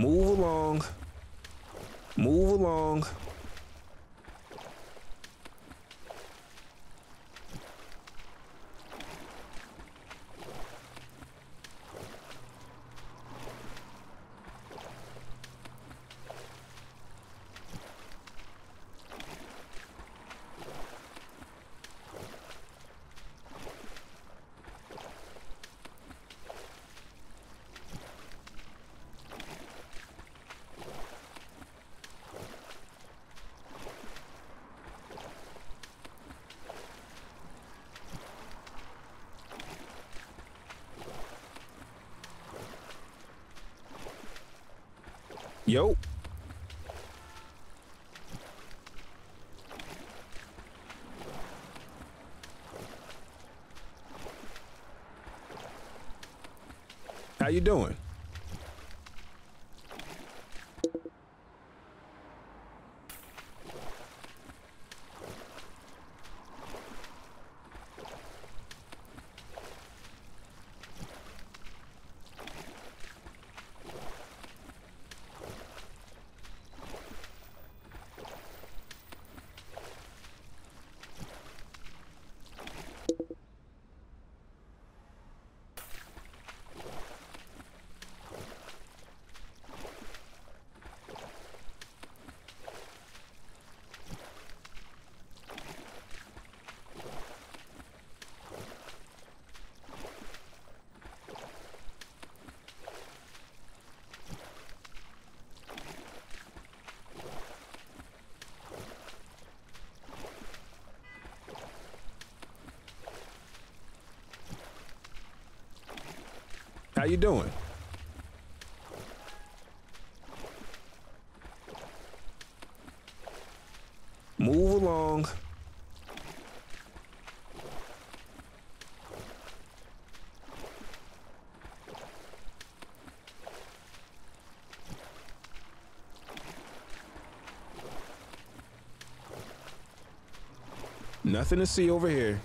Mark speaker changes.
Speaker 1: Move along. Move along. Yo. How you doing? How you doing? Move along. Nothing to see over here.